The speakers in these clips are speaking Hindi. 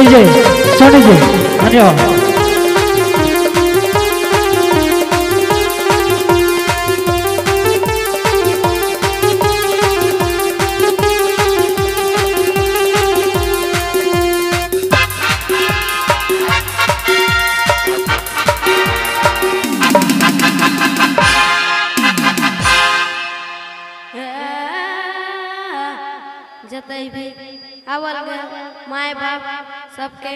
विजय सोनीजी धन्यवाद। जतई भी अवल माए बाप। सबके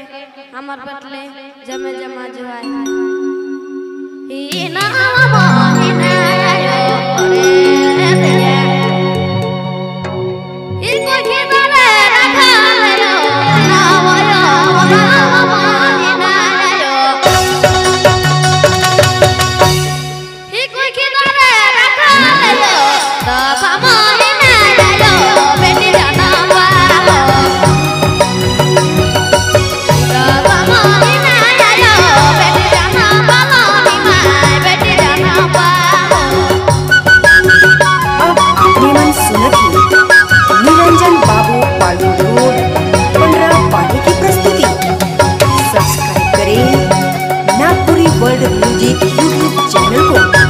हमर बतले जमे जमा जो आए डब्ल्यू जी यूट्यूब चैनल को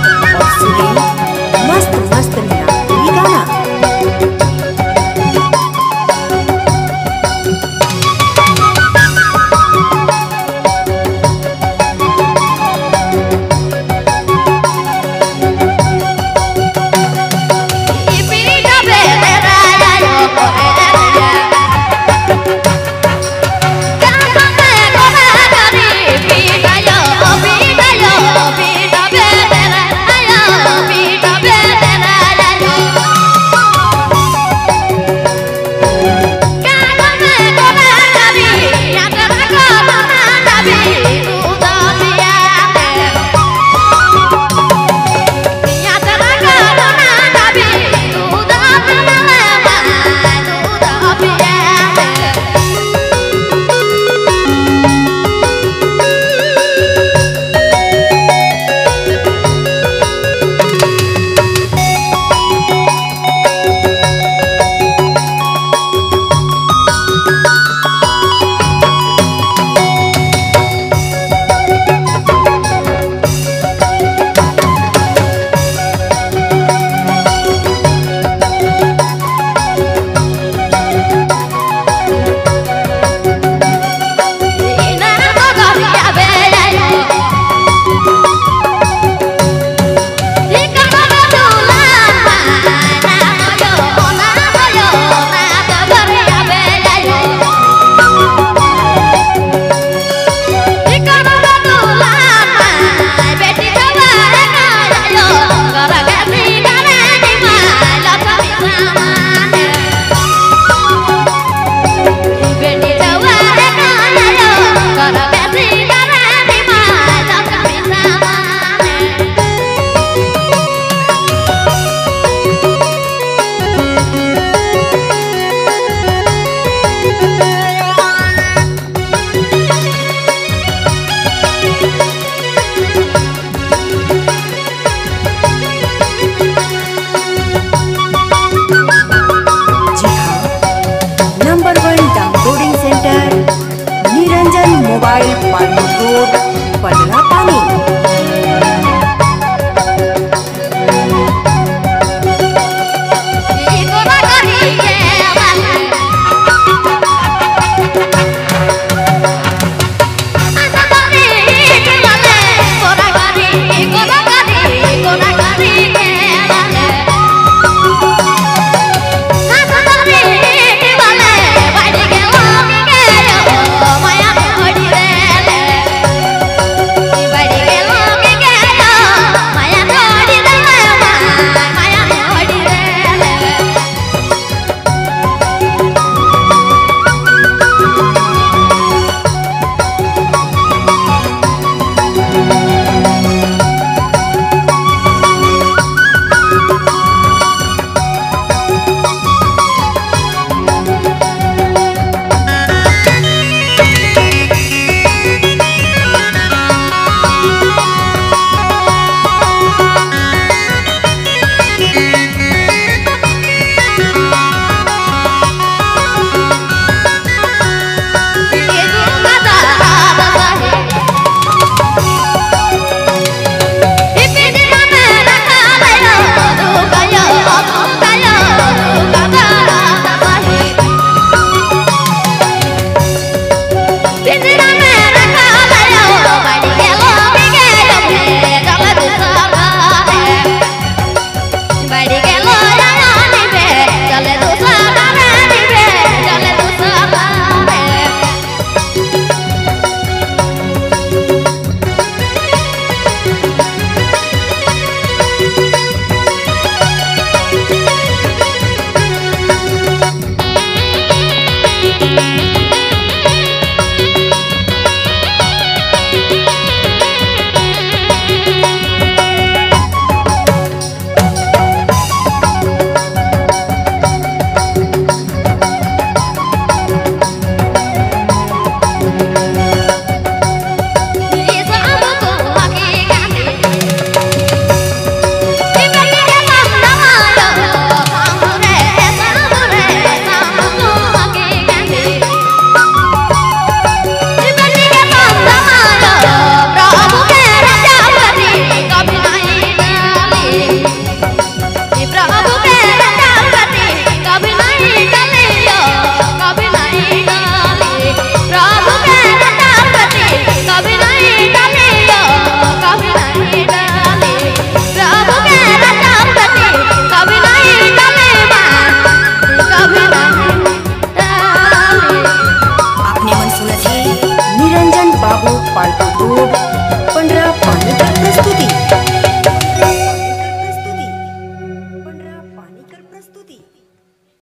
vai